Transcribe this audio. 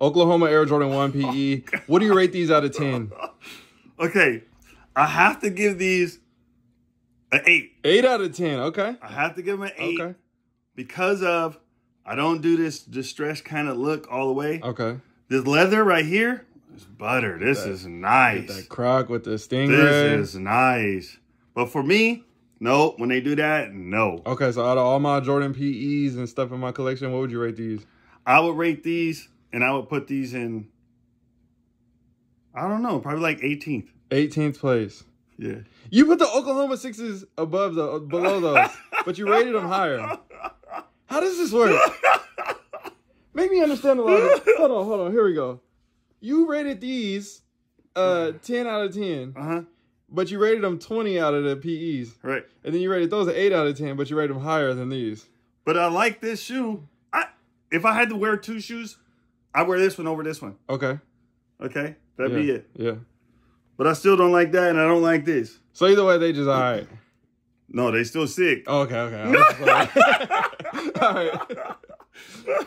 Oklahoma Air Jordan 1 PE. What do you rate these out of 10? Okay, I have to give these an eight. 8 out of 10. Okay. I have to give them an eight Okay. because of I don't do this distressed kind of look all the way. Okay. This leather right here is butter. This is nice. That croc with the stingray. This is nice. But for me, no. When they do that, no. Okay, so out of all my Jordan PEs and stuff in my collection, what would you rate these? I would rate these, and I would put these in. I don't know, probably like 18th. 18th place. Yeah. You put the Oklahoma Sixes above the below those, but you rated them higher. How does this work? Make me understand a lot. Hold on, hold on. Here we go. You rated these uh 10 out of 10, Uh huh. but you rated them 20 out of the PEs. Right. And then you rated those at 8 out of 10, but you rated them higher than these. But I like this shoe. I if I had to wear two shoes, I wear this one over this one. Okay. Okay, that'd yeah. be it. Yeah. But I still don't like that, and I don't like this. So either way, they just all right. No, they still sick. Okay, okay. I was just like- all right.